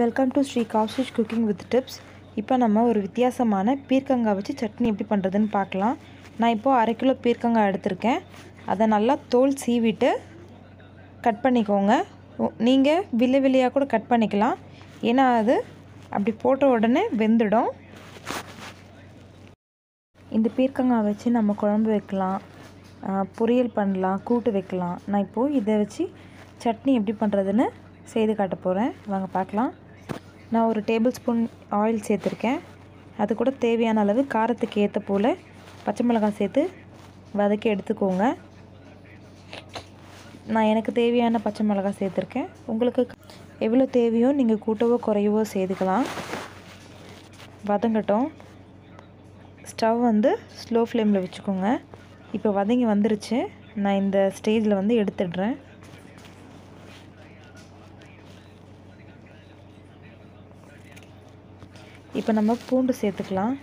Welcome to Sri காஸ்டிச் cooking with tips இப்போ நம்ம ஒரு வித்தியாசமான பீர்க்கங்காய் வச்சு சட்னி எப்படி பண்ணுறதுன்னு பார்க்கலாம். நான் இப்போது அரை கிலோ பீர்க்கங்காய் எடுத்திருக்கேன். அதை நல்லா தோல் சீவிட்டு கட் பண்ணிக்கோங்க. நீங்கள் வில்லு வில்லையாக கூட கட் பண்ணிக்கலாம். ஏன்னா அது அப்படி போட்ட உடனே வெந்துடும். இந்த பீர்க்கங்காய் வச்சு நம்ம குழம்பு வைக்கலாம். பொரியல் பண்ணலாம் கூட்டு வைக்கலாம். நான் இப்போது இதை வச்சு சட்னி எப்படி பண்ணுறதுன்னு செய்து காட்ட போகிறேன் வாங்க பார்க்கலாம். நான் ஒரு டேபிள் ஸ்பூன் ஆயில் சேர்த்துருக்கேன். அது கூட தேவையான அளவு காரத்துக்கு ஏற்ற போல் பச்சை மிளகாய் சேர்த்து வதக்கி எடுத்துக்கோங்க. நான் எனக்கு தேவையான பச்சை மிளகாய் சேர்த்துருக்கேன். உங்களுக்கு எவ்வளோ தேவையோ நீங்கள் கூட்டவோ குறையவோ சேர்த்துக்கலாம். வதங்கட்டும். ஸ்டவ் வந்து ஸ்லோ ஃப்ளேமில் வச்சுக்கோங்க. இப்போ வதங்கி வந்துருச்சு. நான் இந்த ஸ்டேஜில் வந்து எடுத்துடுறேன். இப்போ நம்ம பூண்டு சேர்த்துக்கலாம்.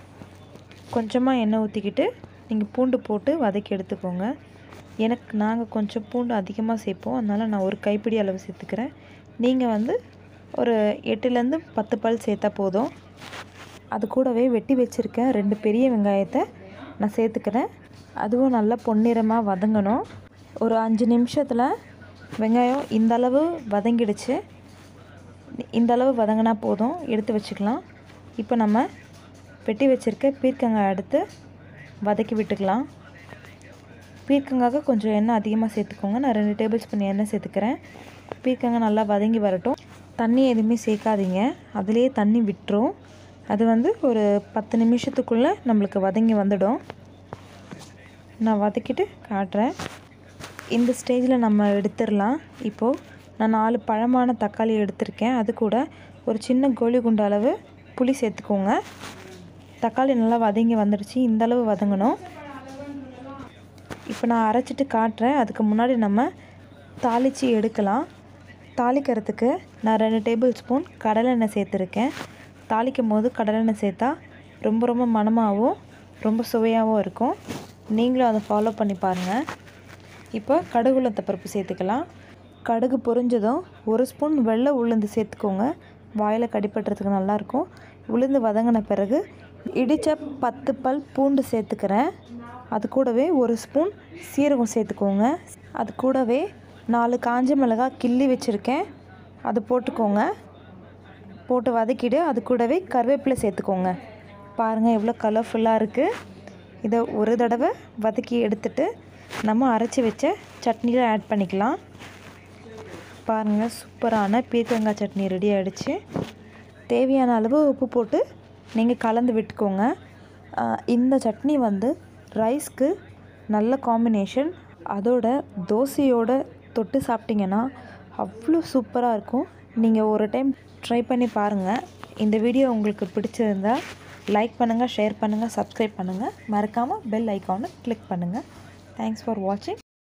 கொஞ்சமாக எண்ணெய் ஊற்றிக்கிட்டு நீங்கள் பூண்டு போட்டு வதக்கி எடுத்துக்கோங்க. எனக்கு நாங்கள் கொஞ்சம் பூண்டு அதிகமாக சேர்ப்போம். அதனால் நான் ஒரு கைப்பிடி அளவு சேர்த்துக்கிறேன். நீங்கள் வந்து ஒரு எட்டுலேருந்து பத்து பல் சேர்த்தா போதும். அது கூடவே வெட்டி வச்சுருக்கேன் ரெண்டு பெரிய வெங்காயத்தை நான் சேர்த்துக்கிறேன். அதுவும் நல்லா பொன்னிறமாக வதங்கணும். ஒரு அஞ்சு நிமிஷத்தில் வெங்காயம் இந்த அளவு வதங்கிடுச்சு. இந்தளவு வதங்கினா போதும். எடுத்து வச்சுக்கலாம். இப்போ நம்ம வெட்டி வச்சுருக்க பீர்க்கங்காய் எடுத்து வதக்கி விட்டுக்கலாம். பீர்க்கங்காய்க்கு கொஞ்சம் எண்ணெய் அதிகமாக சேர்த்துக்கோங்க. நான் ரெண்டு டேபிள் ஸ்பூன் எண்ணெய் சேர்த்துக்கிறேன். பீர்க்கங்காய் நல்லா வதங்கி வரட்டும். தண்ணி எதுவுமே சேர்க்காதீங்க. அதுலேயே தண்ணி விட்டுரும். அது வந்து ஒரு பத்து நிமிஷத்துக்குள்ளே நம்மளுக்கு வதங்கி வந்துடும். நான் வதக்கிட்டு காட்டுறேன். இந்த ஸ்டேஜில் நம்ம எடுத்துடலாம். இப்போது நான் நாலு பழமான தக்காளி எடுத்திருக்கேன். அது கூட ஒரு சின்ன கோலி குண்டு அளவு புளி சேர்த்துக்கோங்க. தக்காளி நல்லா வதங்கி வந்துடுச்சு இந்த அளவு வதங்கணும். இப்போ நான் அரைச்சிட்டு காட்டுறேன். அதுக்கு முன்னாடி நம்ம தாளித்து எடுக்கலாம். தாளிக்கிறதுக்கு நான் ரெண்டு டேபிள் ஸ்பூன் கடலெண்ணெய் சேர்த்துருக்கேன். தாளிக்கும் போது கடலெண்ணெய் சேர்த்தா ரொம்ப ரொம்ப மணமாகவும் ரொம்ப சுவையாகவும் இருக்கும். நீங்களும் அதை ஃபாலோ பண்ணி பாருங்கள் இப்போ கடுகு உளுந்த பருப்பு சேர்த்துக்கலாம். கடுகு பொரிஞ்சதும் ஒரு ஸ்பூன் வெள்ளை உளுந்து சேர்த்துக்கோங்க. வாயில் கடிப்பட்டுறதுக்கு நல்லாயிருக்கும் உளுந்து வதங்கின பிறகு இடித்த பத்து பல் பூண்டு சேர்த்துக்கிறேன். அது கூடவே ஒரு ஸ்பூன் சீரகம் சேர்த்துக்கோங்க. அது கூடவே நாலு காஞ்ச மிளகாய் கிள்ளி வச்சுருக்கேன். அது போட்டுக்கோங்க. போட்டு வதக்கிட்டு அது கூடவே கருவேப்பிலை சேர்த்துக்கோங்க. பாருங்கள் எவ்வளோ கலர்ஃபுல்லாக இருக்குது இதை ஒரு தடவை வதக்கி எடுத்துட்டு நம்ம அரைச்சி வச்ச சட்னியில் ஆட் பண்ணிக்கலாம். பாருங்கள் சூப்பரான பீர்க்கங்காய் சட்னி ரெடி ஆகிடுச்சு தேவையான அளவு உப்பு போட்டு நீங்கள் கலந்து விட்டுக்கோங்க. இந்த சட்னி வந்து ரைஸ்க்கு நல்ல காம்பினேஷன் அதோட தோசையோட தொட்டு சாப்பிட்டிங்கன்னா அவ்வளோ சூப்பராக இருக்கும். நீங்கள் ஒரு டைம் ட்ரை பண்ணி பாருங்கள் இந்த வீடியோ உங்களுக்கு பிடிச்சிருந்தா லைக் பண்ணுங்கள் ஷேர் பண்ணுங்கள் சப்ஸ்கிரைப் பண்ணுங்கள் மறக்காமல் பெல் ஐக்கானை கிளிக் பண்ணுங்கள் தேங்க்ஸ் ஃபார் வாட்சிங்